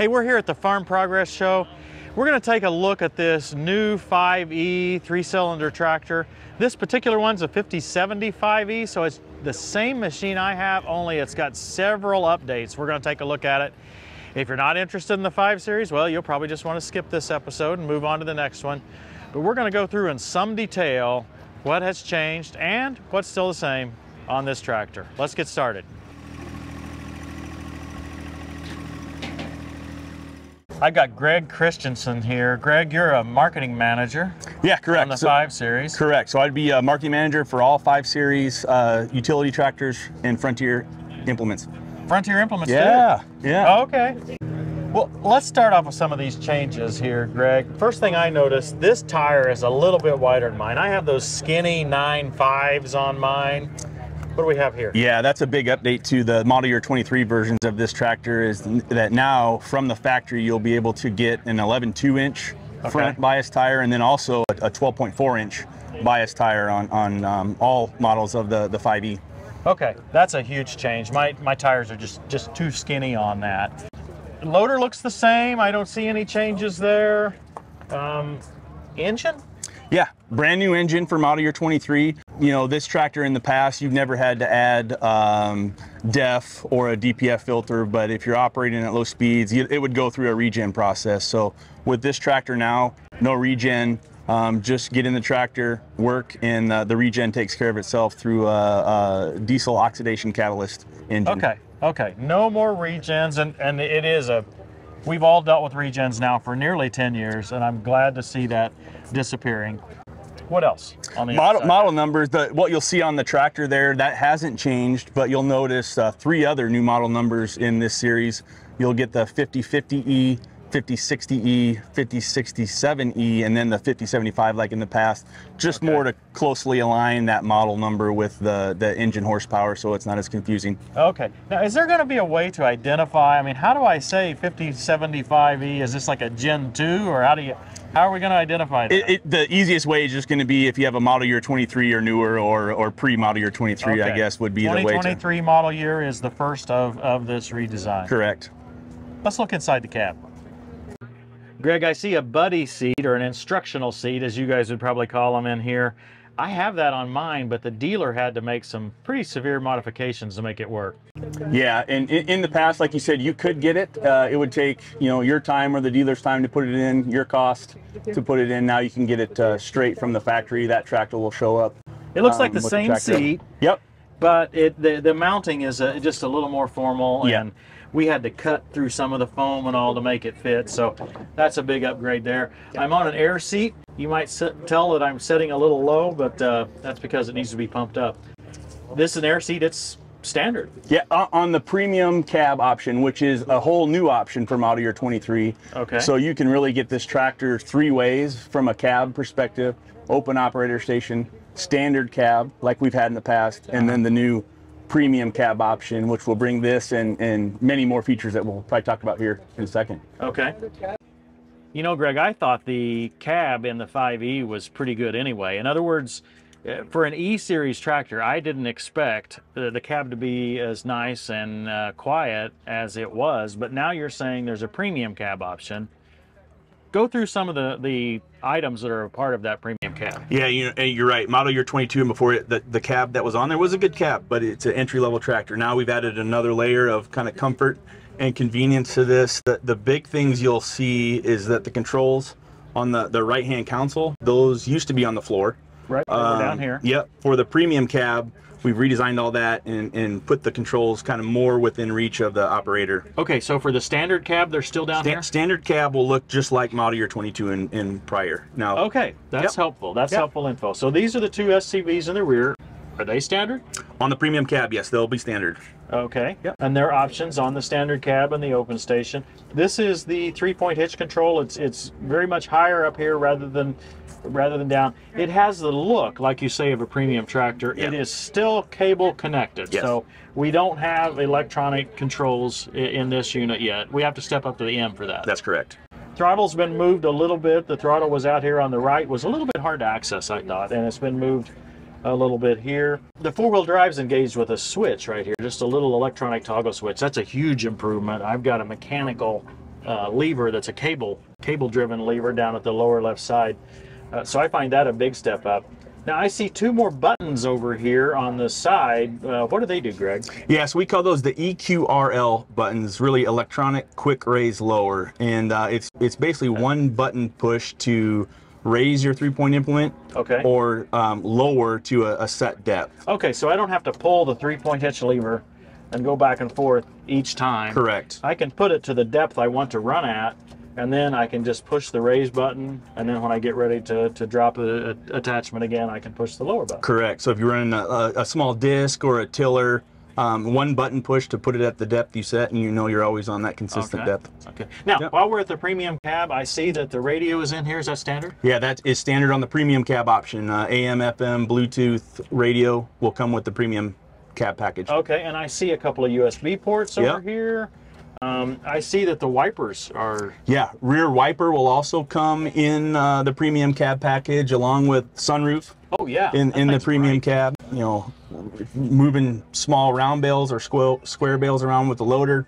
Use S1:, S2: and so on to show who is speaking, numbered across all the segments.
S1: Hey, we're here at the Farm Progress Show. We're going to take a look at this new 5E three-cylinder tractor. This particular one's a 5075E, so it's the same machine I have, only it's got several updates. We're going to take a look at it. If you're not interested in the 5 Series, well, you'll probably just want to skip this episode and move on to the next one. But we're going to go through in some detail what has changed and what's still the same on this tractor. Let's get started. I've got Greg Christensen here. Greg, you're a marketing manager
S2: Yeah, correct.
S1: on the
S2: So-
S1: 5 Series.
S2: correct. So I'd be a marketing manager for all five series uh, utility tractors and Frontier implements.
S1: Frontier Implements too.
S2: Yeah, yeah.
S1: Okay. Well, let's start off with some of these changes here, Greg. First thing I noticed, this tire is a little bit wider than mine. I have those skinny 9.5s on mine. What do we have here?
S2: Yeah, that's a big update to the model year 23 versions of this tractor is that now from the factory you'll be able to get an 11 2 inch front bias tire and then also a, a 12.4 inch bias tire on, on um, all models of the, the 5E.
S1: Okay, that's a huge change. My my tires are just just too skinny on that. Loader looks the same. I don't see any changes there. Um, engine?
S2: Yeah, brand new engine for model year 23. You know, this tractor in the past, you've never had to add um, DEF or a DPF filter, but if you're operating at low speeds, it would go through a regen process. So with this tractor now, no regen, um, just get in the tractor, work, and uh, the regen takes care of itself through a, a diesel oxidation catalyst engine.
S1: Okay, okay. No more regens, and, and it is a. We've all dealt with regens now for nearly 10 years, and I'm glad to see that disappearing. What else on the
S2: Model, model numbers, the, what you'll see on the tractor there, that hasn't changed, but you'll notice uh, three other new model numbers in this series. You'll get the 5050E, 5060E, 5067E, E, and then the 5075 like in the past, just more to closely align that model number with the, the engine horsepower so it's not as confusing.
S1: Okay. Now, is there going to be a way to identify? I mean, how do I say 5075E? Is this like a Gen 2, or how do you? How are we going to identify that?
S2: It, it, the easiest way is just going to be if you have a model year 23 or newer or, or pre-model year 23, I guess would be the way to.
S1: 2023 model year is the first of, of this redesign.
S2: Correct.
S1: Let's look inside the cab. Greg, I see a buddy seat or an instructional seat, as you guys would probably call them in here. I have that on mine, but the dealer had to make some pretty severe modifications to make it work.
S2: Yeah, and in, in the past, like you said, you could get it. Uh, it would take you know your time or the dealer's time to put it in, your cost to put it in. Now you can get it uh, straight from the factory. That tractor will show up.
S1: It looks like
S2: um,
S1: the same
S2: tractor.
S1: seat,
S2: Yep.
S1: but it the, the mounting is uh just a little more formal,
S2: Yeah.
S1: and we had to cut through some of the foam and all to make it fit. So that's a big upgrade there. I'm on an air seat. You might sit, tell that I'm setting a little low, but uh, that's because it needs to be pumped up. This is an air seat. It's standard.
S2: Yeah, o- on the premium cab option, which is a whole new option for model year 23.
S1: Okay.
S2: So you can really get this tractor three ways from a cab perspective: open operator station, standard cab like we've had in the past, and then the new premium cab option, which will bring this and, and many more features that we'll probably talk about here in a second.
S1: Okay. You know, Greg, I thought the cab in the 5E was pretty good anyway. In other words, uh, for an E series tractor, I didn't expect uh, the cab to be as nice and uh, quiet as it was. But now you're saying there's a premium cab option. Go through some of the, the items that are a part of that premium cab.
S2: Yeah, you, and you're right. Model year 22 and before it, the, the cab that was on there was a good cab, but it's an entry level tractor. Now we've added another layer of kind of comfort and convenience to this. The, the big things you'll see is that the controls on the, the right hand console, those used to be on the floor.
S1: Right over down
S2: Um,
S1: here.
S2: Yep. For the premium cab, we've redesigned all that and, and put the controls kind of more within reach of the operator.
S1: Okay, so for the standard cab, they're still down
S2: Sta-
S1: here?
S2: standard cab will look just like model year 22 and, and prior. Now,
S1: Okay, that's
S2: Yep.
S1: helpful. That's
S2: Yep.
S1: helpful info. So these are the two SCVs in the rear. Are they standard?
S2: on the premium cab, yes, they'll be standard.
S1: Okay.
S2: Yep.
S1: And there are options on the standard cab and the open station. This is the three-point hitch control. It's it's very much higher up here rather than rather than down. It has the look, like you say, of a premium tractor. It
S2: Yeah.
S1: is still cable connected.
S2: Yes.
S1: So we don't have electronic controls in this unit yet. We have to step up to the M for that.
S2: That's correct.
S1: Throttle's been moved a little bit. The throttle was out here on the right, was a little bit hard to access, I thought, and it's been moved a little bit here. The four-wheel drive's engaged with a switch right here, just a little electronic toggle switch. That's a huge improvement. I've got a mechanical uh, lever that's a cable cable driven lever down at the lower left side. Uh, so I find that a big step up. Now I see two more buttons over here on the side. Uh, what do they do, Greg?
S2: Yes, we call those the EQRL buttons, really electronic quick raise lower, and uh, it's it's basically one button push to raise your three point implement
S1: Okay.
S2: or um, lower to a, a set depth.
S1: Okay, so I don't have to pull the three point hitch lever and go back and forth each time.
S2: Correct.
S1: I can put it to the depth I want to run at, and then I can just push the raise button, and then when I get ready to, to drop the attachment again, I can push the lower button.
S2: Correct. So if you're running a, a, a small disc or a tiller, um, one button push to put it at the depth you set, and you know you're always on that consistent
S1: Okay.
S2: depth.
S1: Okay. Now,
S2: Yep.
S1: while we're at the premium cab, I see that the radio is in here. Is that standard?
S2: Yeah, that is standard on the premium cab option. Uh, AM, FM, Bluetooth, radio will come with the premium cab package.
S1: Okay, and I see a couple of USB ports over here. Um, I see that the wipers are.
S2: Yeah, rear wiper will also come in uh, the premium cab package along with sunroof
S1: Oh yeah.
S2: in,
S1: that
S2: in the premium
S1: bright.
S2: cab. You know, moving small round bales or square, square bales around with the loader,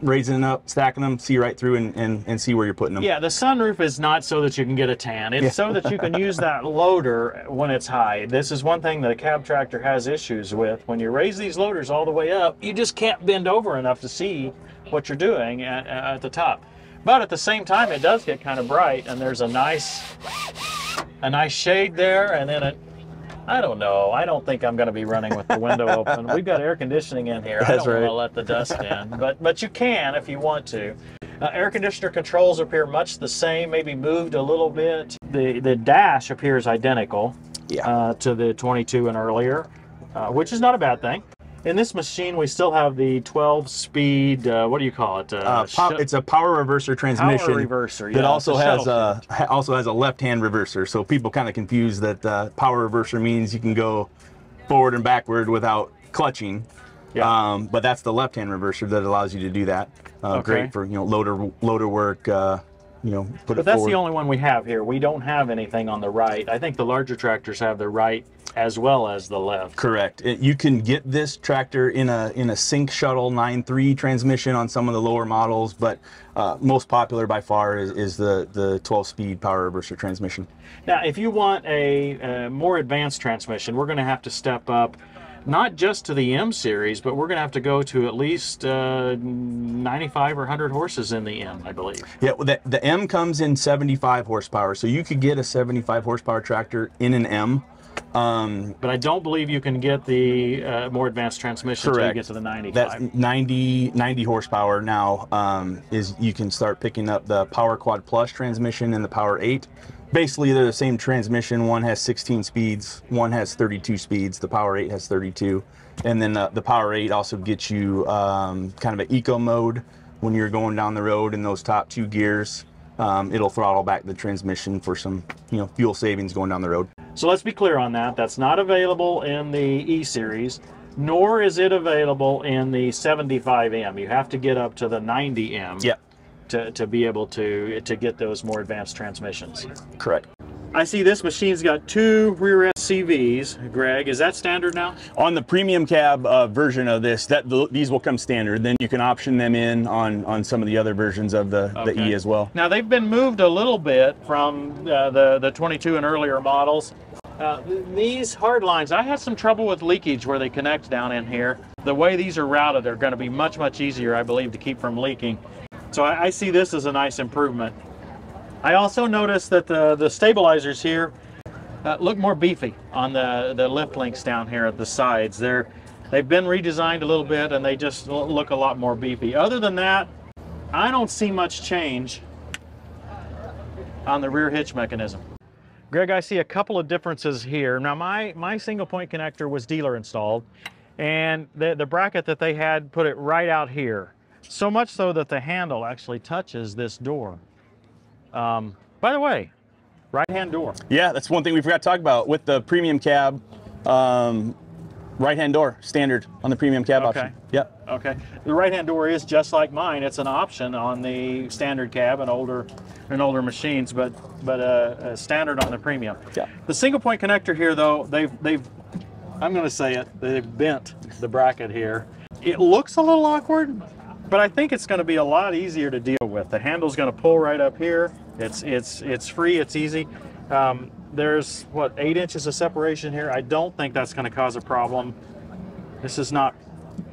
S2: raising them up, stacking them, see right through and, and, and see where you're putting them.
S1: Yeah, the sunroof is not so that you can get a tan. It's
S2: Yeah.
S1: so that you can use that loader when it's high. This is one thing that a cab tractor has issues with. When you raise these loaders all the way up, you just can't bend over enough to see what you're doing at, at the top. But at the same time, it does get kind of bright, and there's a nice, a nice shade there, and then it. I don't know. I don't think I'm going to be running with the window open. We've got air conditioning in here. I
S2: That's
S1: don't want to let the dust in, but but you can if you want to. Uh, air conditioner controls appear much the same, maybe moved a little bit. The the dash appears identical
S2: Yeah.
S1: uh, to the 22 and earlier, uh, which is not a bad thing. In this machine, we still have the 12-speed. Uh, what do you call it?
S2: Uh, pow-
S1: sh-
S2: it's a power reverser transmission Power
S1: reverser,
S2: that
S1: yeah,
S2: also
S1: a
S2: has a ha- also has a left-hand reverser. So people kind of confuse that uh, power reverser means you can go forward and backward without clutching.
S1: Yeah.
S2: Um, but that's the left-hand reverser that allows you to do that. Uh,
S1: Okay.
S2: Great for you know loader loader work. Uh, you know, put
S1: But that's
S2: forward.
S1: the only one we have here. We don't have anything on the right. I think the larger tractors have the right as well as the left.
S2: Correct. It- you can get this tractor in a in a Sync Shuttle 9.3 transmission on some of the lower models, but uh, most popular by far is, is the the 12-speed power reverser transmission.
S1: Now, if you want a, uh more advanced transmission, we're going to have to step up, not just to the M series, but we're going to have to go to at least uh, 95 or 100 horses in the M, I believe.
S2: Yeah, well, the, the M comes in 75 horsepower, so you could get a 75 horsepower tractor in an M. Um,
S1: But I don't believe you can get the uh, more advanced transmission until you get to the 95.
S2: that's 90 90 horsepower now. Um, is you can start picking up the Power Quad Plus transmission and the Power 8. Basically, they're the same transmission. One has 16 speeds, one has 32 speeds. The Power 8 has 32, and then uh, the Power 8 also gets you um, kind of an eco mode when you're going down the road in those top two gears. Um, it'll throttle back the transmission for some, you know, fuel savings going down the road.
S1: So let's be clear on that. That's not available in the E series, nor is it available in the 75M. You have to get up to the 90M
S2: Yeah,
S1: to, to be able to to get those more advanced transmissions.
S2: correct.
S1: I see this machine's got two rear SCVs. Greg, is that standard now?
S2: On the premium cab uh, version of this, that th- these will come standard. Then you can option them in on on some of the other versions of the, the E as well.
S1: Now they've been moved a little bit from uh, the the 22 and earlier models. Uh, these hard lines, I had some trouble with leakage where they connect down in here. The way these are routed, they're going to be much much easier, I believe, to keep from leaking. So I, I see this as a nice improvement. I also noticed that the the stabilizers here uh, look more beefy on the the lift links down here at the sides. They're they've been redesigned a little bit and they just look a lot more beefy. Other than that, I don't see much change on the rear hitch mechanism. Greg, I see a couple of differences here. Now my, my single point connector was dealer installed and the, the bracket that they had put it right out here. So much so that the handle actually touches this door. Um, by the way, right hand door.
S2: Yeah, that's one thing we forgot to talk about with the premium cab. Um, right hand door standard on the premium cab
S1: Okay.
S2: option. Yep.
S1: Okay. The right hand door is just like mine. It's an option on the standard cab and older and older machines, but but uh, uh, standard on the premium.
S2: Yeah.
S1: The single point connector here, though, they've they've I'm going to say it. They've bent the bracket here. It looks a little awkward. But I think it's going to be a lot easier to deal with. The handle's going to pull right up here. It's it's it's free. It's easy. Um, there's what eight inches of separation here. I don't think that's going to cause a problem. This is not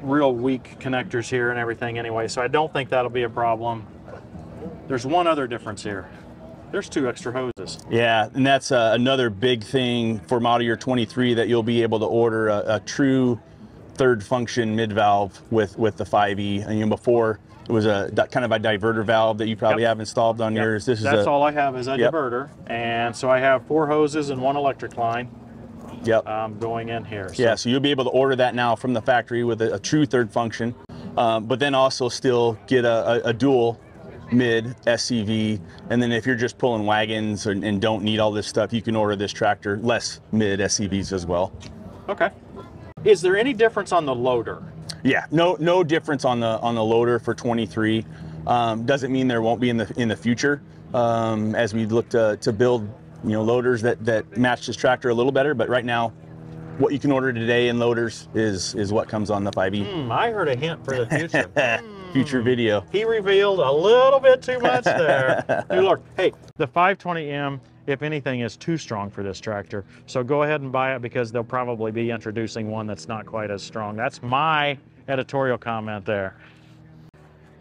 S1: real weak connectors here and everything anyway, so I don't think that'll be a problem. There's one other difference here. There's two extra hoses.
S2: Yeah, and that's uh, another big thing for model year 23 that you'll be able to order a, a true third function mid valve with with the 5e. And you know, before it was a kind of a diverter valve that you probably
S1: Yep.
S2: have installed on
S1: Yep.
S2: yours. This
S1: That's
S2: is a
S1: all I have is a
S2: Yep.
S1: diverter, and so I have four hoses and one electric line
S2: yep.
S1: um, going in here. So
S2: Yeah, so you'll be able to order that now from the factory with a, a true third function, um, but then also still get a, a, a dual mid SCV. And then if you're just pulling wagons and, and don't need all this stuff, you can order this tractor less mid SCVs as well.
S1: Okay. Is there any difference on the loader?
S2: Yeah, no no difference on the on the loader for 23. Um, doesn't mean there won't be in the in the future um, as we look to, to build you know loaders that that match this tractor a little better. But right now, what you can order today in loaders is is what comes on the 5e.
S1: Hmm, I heard a hint for the future.
S2: Future video.
S1: he revealed a little bit too much there. New Lord. Hey, the 520M, if anything, is too strong for this tractor. So go ahead and buy it because they'll probably be introducing one that's not quite as strong. That's my editorial comment there.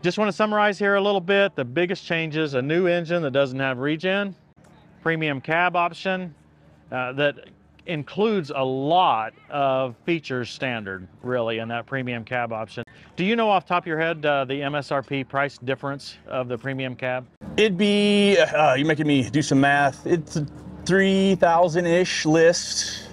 S1: Just want to summarize here a little bit. The biggest changes, a new engine that doesn't have regen, premium cab option uh, that includes a lot of features standard really in that premium cab option. Do you know off the top of your head uh, the MSRP price difference of the premium cab?
S2: It'd be uh, you're making me do some math. It's a three thousand ish list.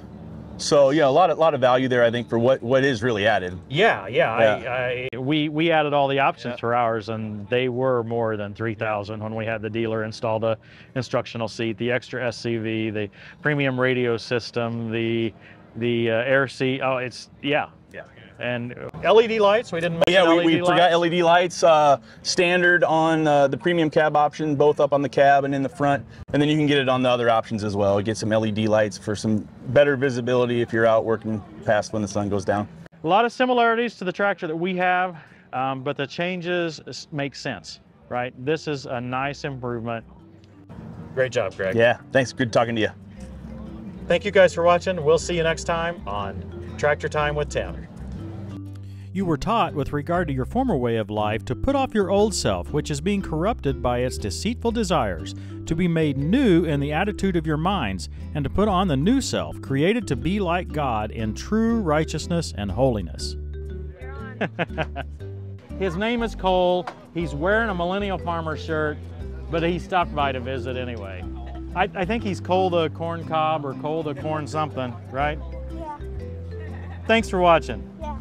S2: So yeah, a lot of lot of value there, I think, for what what is really added.
S1: Yeah, yeah. I, I, we we added all the options for ours, and they were more than three thousand when we had the dealer install the instructional seat, the extra SCV, the premium radio system, the the uh, air seat. Oh, it's yeah,
S2: Yeah.
S1: And LED lights. We didn't.
S2: Yeah,
S1: mention
S2: we, we
S1: LED
S2: forgot
S1: lights.
S2: LED lights, uh, standard on uh, the premium cab option, both up on the cab and in the front, and then you can get it on the other options as well. Get some LED lights for some better visibility if you're out working past when the sun goes down.
S1: A lot of similarities to the tractor that we have, um, but the changes make sense, right? This is a nice improvement. Great job, Greg.
S2: Yeah, thanks. Good talking to you.
S1: Thank you guys for watching. We'll see you next time on Tractor Time with Tim.
S3: You were taught, with regard to your former way of life, to put off your old self, which is being corrupted by its deceitful desires, to be made new in the attitude of your minds, and to put on the new self, created to be like God in true righteousness and holiness.
S1: His name is Cole. He's wearing a Millennial Farmer shirt, but he stopped by to visit anyway. I, I think he's Cole the Corn Cob or Cole the Corn something, right?
S4: Yeah.
S1: Thanks for watching.
S4: Yeah.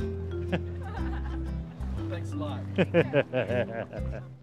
S1: Lot.